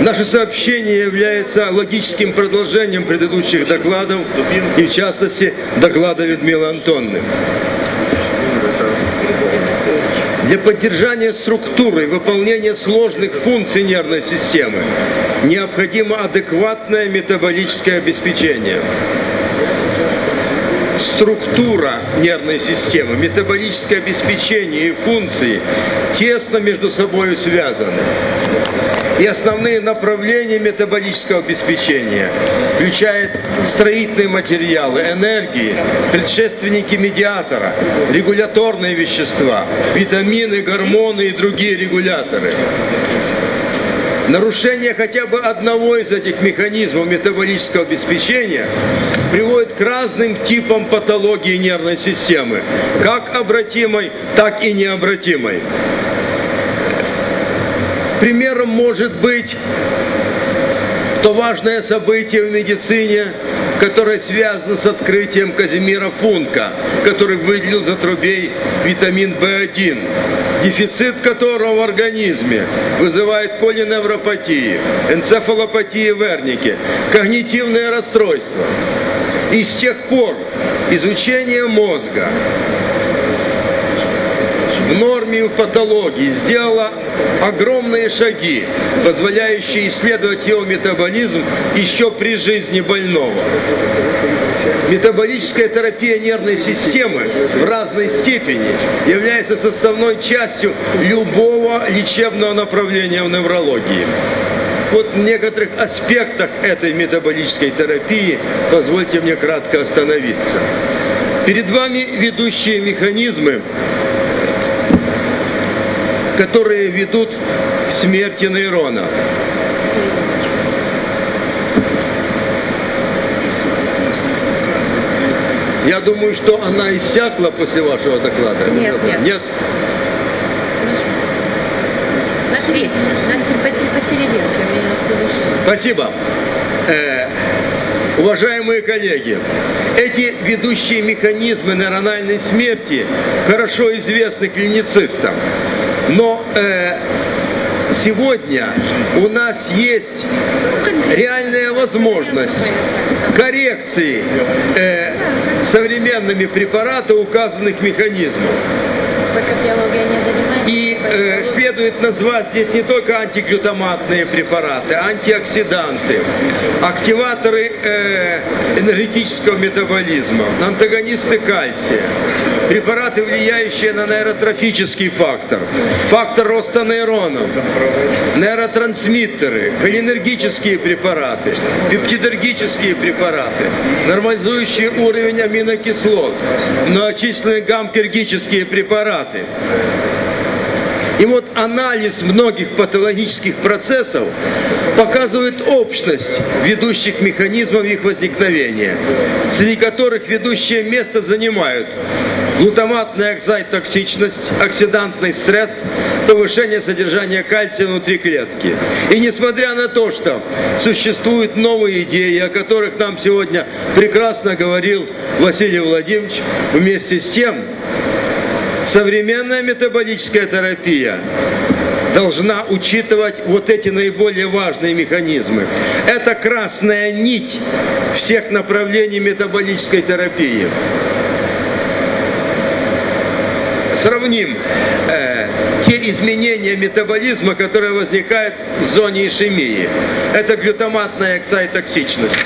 Наше сообщение является логическим продолжением предыдущих докладов и, в частности, доклада Людмилы Антонны. Для поддержания структуры и выполнения сложных функций нервной системы необходимо адекватное метаболическое обеспечение структура нервной системы, метаболическое обеспечение и функции тесно между собой связаны. И основные направления метаболического обеспечения включают строительные материалы, энергии, предшественники медиатора, регуляторные вещества, витамины, гормоны и другие регуляторы. Нарушение хотя бы одного из этих механизмов метаболического обеспечения приводит к разным типам патологии нервной системы, как обратимой, так и необратимой. Примером может быть то важное событие в медицине, которое связано с открытием Казимира Функа, который выделил за трубей витамин В1, дефицит которого в организме вызывает полиневропатии, энцефалопатии верники, когнитивное расстройство. И с тех пор изучение мозга в патологии сделала огромные шаги, позволяющие исследовать его метаболизм еще при жизни больного. Метаболическая терапия нервной системы в разной степени является составной частью любого лечебного направления в неврологии. Вот в некоторых аспектах этой метаболической терапии позвольте мне кратко остановиться. Перед вами ведущие механизмы которые ведут к смерти нейрона. Я думаю, что она иссякла после вашего доклада. Нет, нет. Нет? На треть, на посерединке. Спасибо. Э, уважаемые коллеги, эти ведущие механизмы нейрональной смерти хорошо известны клиницистам. Но э, сегодня у нас есть реальная возможность коррекции э, современными препаратами указанных механизмов. И э, следует назвать здесь не только антиглютаматные препараты, антиоксиданты, активаторы э, энергетического метаболизма, антагонисты кальция, препараты, влияющие на нейротрофический фактор, фактор роста нейронов, нейротрансмиттеры, холинергические препараты, пептидергические препараты, нормализующие уровень аминокислот, многочисленные гамкергические препараты. И вот анализ многих патологических процессов показывает общность ведущих механизмов их возникновения, среди которых ведущее место занимают глутаматная оксайтоксичность, оксидантный стресс, повышение содержания кальция внутри клетки. И несмотря на то, что существуют новые идеи, о которых нам сегодня прекрасно говорил Василий Владимирович, вместе с тем современная метаболическая терапия должна учитывать вот эти наиболее важные механизмы. Это красная нить всех направлений метаболической терапии. Сравним э, те изменения метаболизма, которые возникают в зоне ишемии. Это глютаматная эксайтоксичность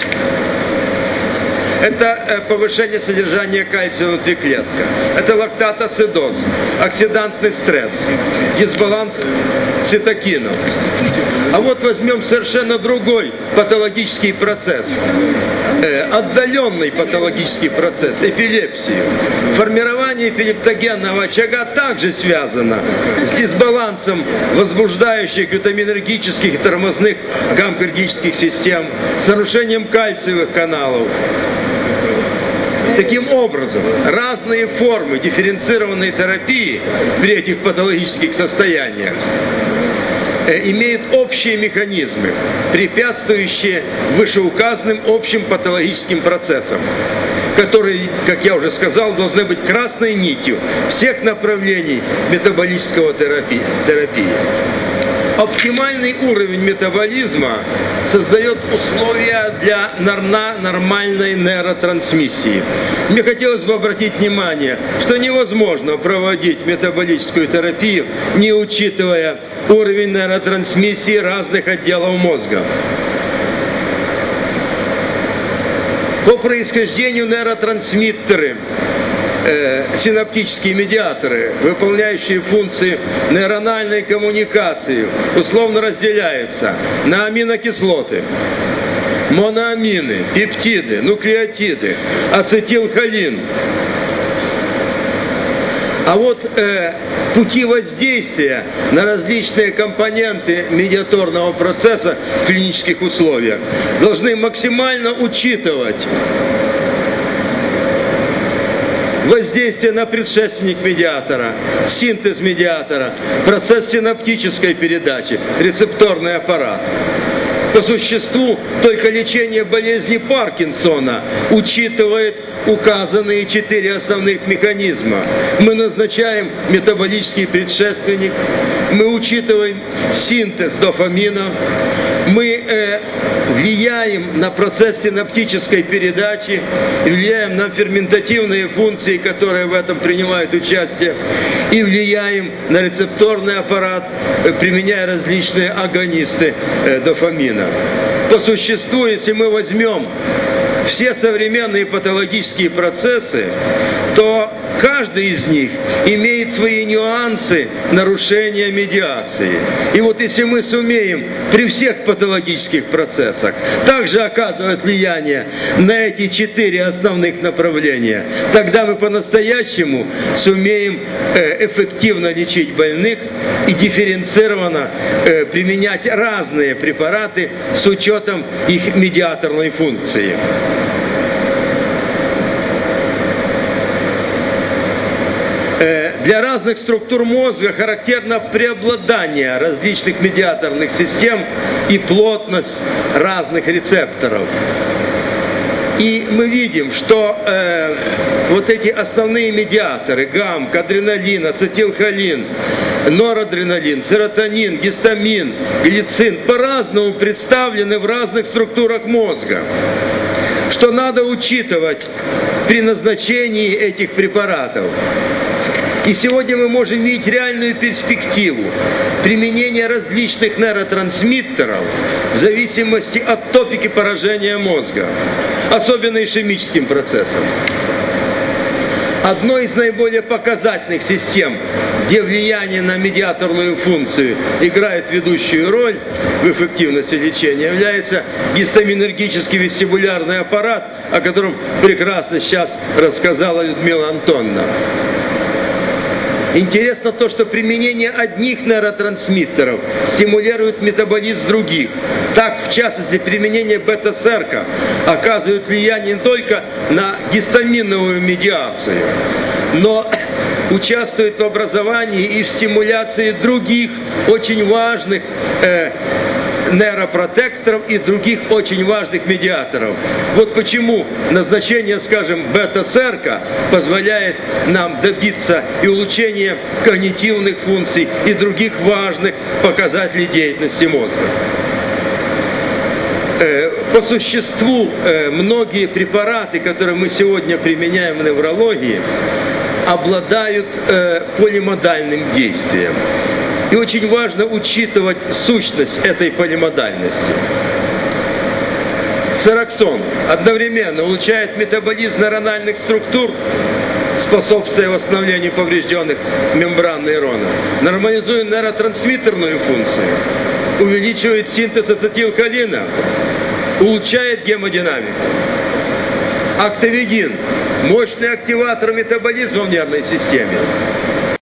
это э, повышение содержания кальция внутри клетки, это лактатоцидоз, оксидантный стресс, дисбаланс цитокинов. А вот возьмем совершенно другой патологический процесс, э, отдаленный патологический процесс, эпилепсию. Формирование эпилептогенного очага также связано с дисбалансом возбуждающих глютаминергических и тормозных гаммергических систем, с нарушением кальциевых каналов, Таким образом, разные формы дифференцированной терапии при этих патологических состояниях э, имеют общие механизмы, препятствующие вышеуказанным общим патологическим процессам, которые, как я уже сказал, должны быть красной нитью всех направлений метаболического терапии. терапии. Оптимальный уровень метаболизма создает условия для норна- нормальной нейротрансмиссии. Мне хотелось бы обратить внимание, что невозможно проводить метаболическую терапию, не учитывая уровень нейротрансмиссии разных отделов мозга. По происхождению нейротрансмиттеры э, синаптические медиаторы, выполняющие функции нейрональной коммуникации, условно разделяются на аминокислоты, моноамины, пептиды, нуклеотиды, ацетилхолин. А вот э, пути воздействия на различные компоненты медиаторного процесса в клинических условиях должны максимально учитывать воздействие на предшественник медиатора, синтез медиатора, процесс синаптической передачи, рецепторный аппарат. По существу только лечение болезни Паркинсона учитывает указанные четыре основных механизма. Мы назначаем метаболический предшественник, мы учитываем синтез дофамина, мы э, влияем на процесс синаптической передачи, влияем на ферментативные функции, которые в этом принимают участие, и влияем на рецепторный аппарат, э, применяя различные агонисты э, дофамина. По существу, если мы возьмем все современные патологические процессы, то каждый из них имеет свои нюансы нарушения медиации. И вот если мы сумеем при всех патологических процессах также оказывать влияние на эти четыре основных направления, тогда мы по-настоящему сумеем э, эффективно лечить больных и дифференцированно э, применять разные препараты с учетом их медиаторной функции. Э, Для разных структур мозга характерно преобладание различных медиаторных систем и плотность разных рецепторов. И мы видим, что э, вот эти основные медиаторы, гамма, адреналин, ацетилхолин, норадреналин, серотонин, гистамин, глицин по-разному представлены в разных структурах мозга. Что надо учитывать при назначении этих препаратов. И сегодня мы можем видеть реальную перспективу применения различных нейротрансмиттеров в зависимости от топики поражения мозга, особенно ишемическим процессом. Одной из наиболее показательных систем, где влияние на медиаторную функцию играет ведущую роль в эффективности лечения, является гистаминергический вестибулярный аппарат, о котором прекрасно сейчас рассказала Людмила Антонна. Интересно то, что применение одних нейротрансмиттеров стимулирует метаболизм других. Так, в частности, применение бета-серка оказывает влияние не только на гистаминовую медиацию, но участвует в образовании и в стимуляции других очень важных э, нейропротекторов и других очень важных медиаторов. Вот почему назначение, скажем, бета-серка позволяет нам добиться и улучшения когнитивных функций и других важных показателей деятельности мозга. Э, По существу э, многие препараты, которые мы сегодня применяем в неврологии, обладают э, полимодальным действием. И очень важно учитывать сущность этой полимодальности. Цероксон одновременно улучшает метаболизм нейрональных структур, способствуя восстановлению поврежденных мембран нейронов, нормализует нейротрансмиттерную функцию, увеличивает синтез ацетилхолина, улучшает гемодинамику. Актовидин – мощный активатор метаболизма в нервной системе,